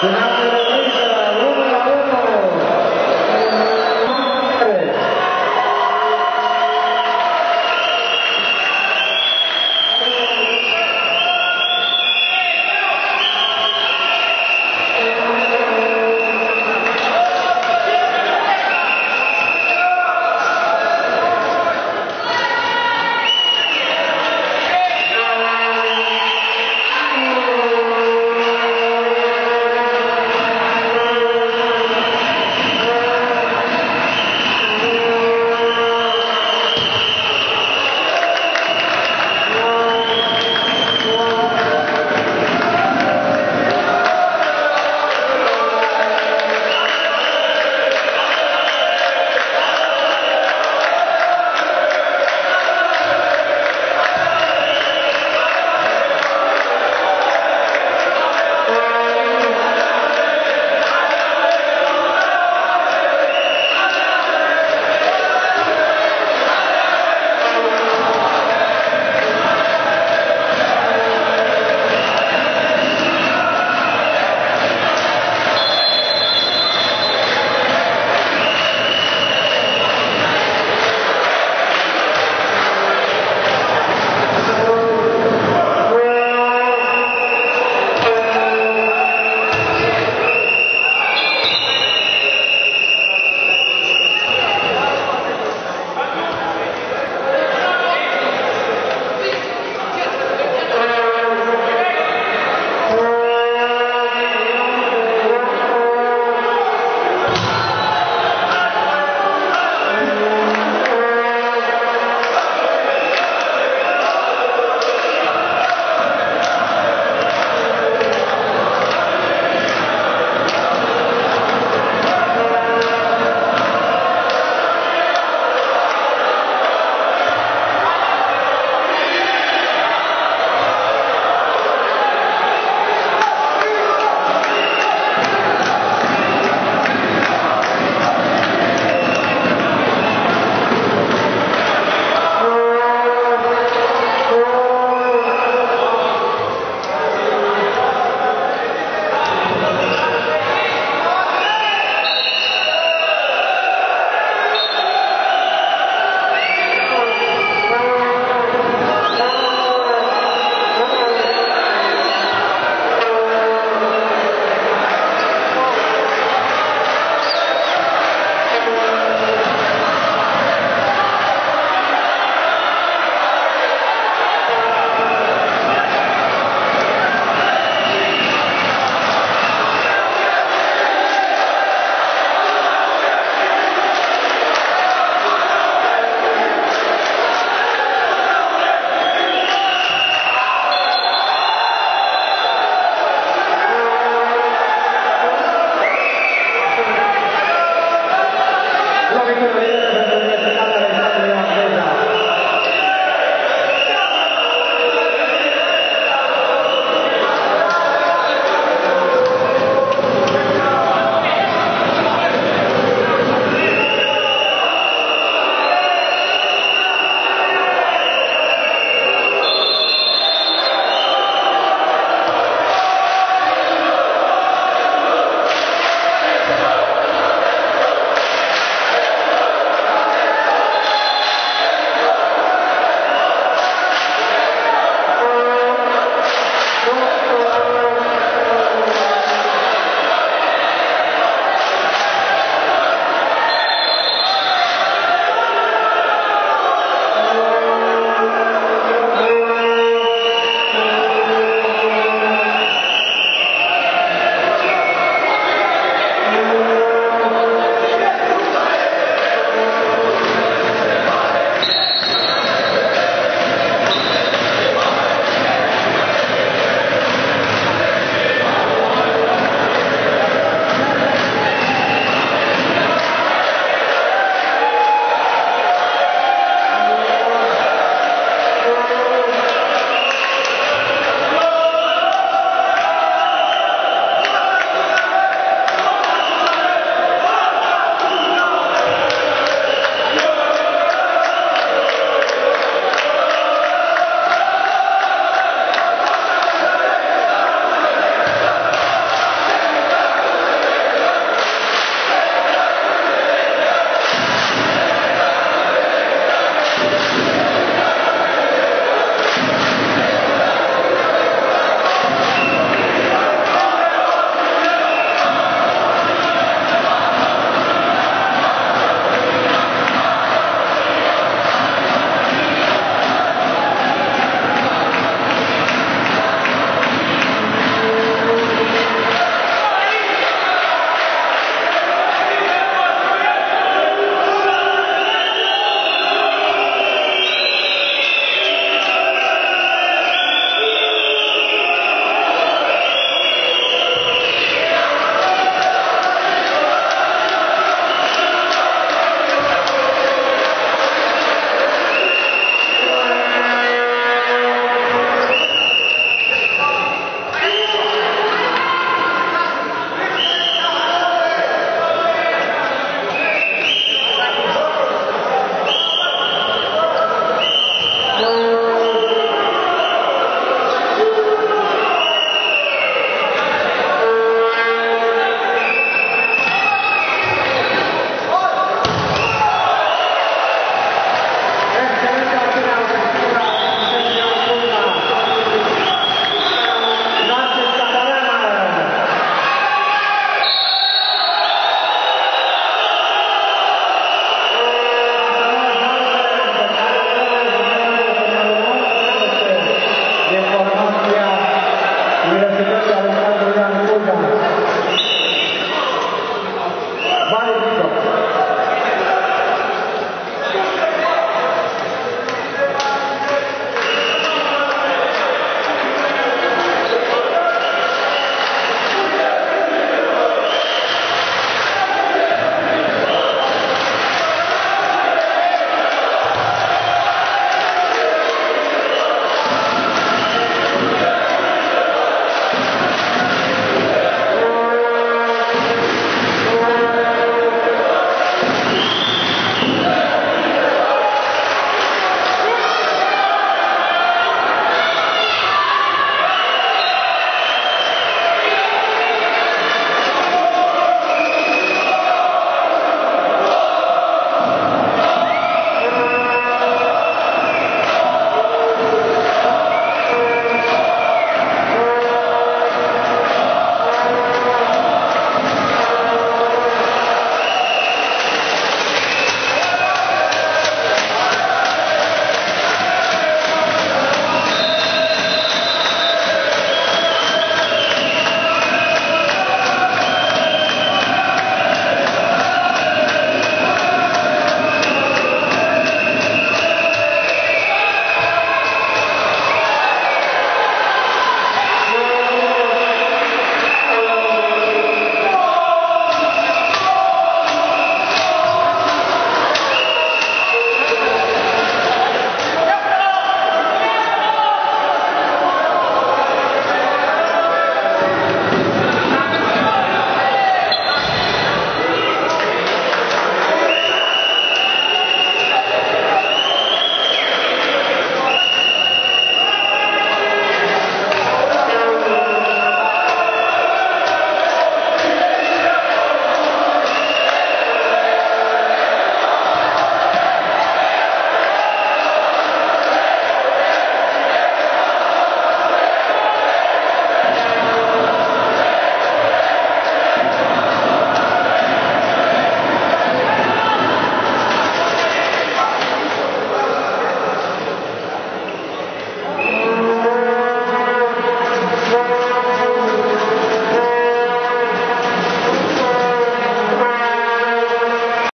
Tonight,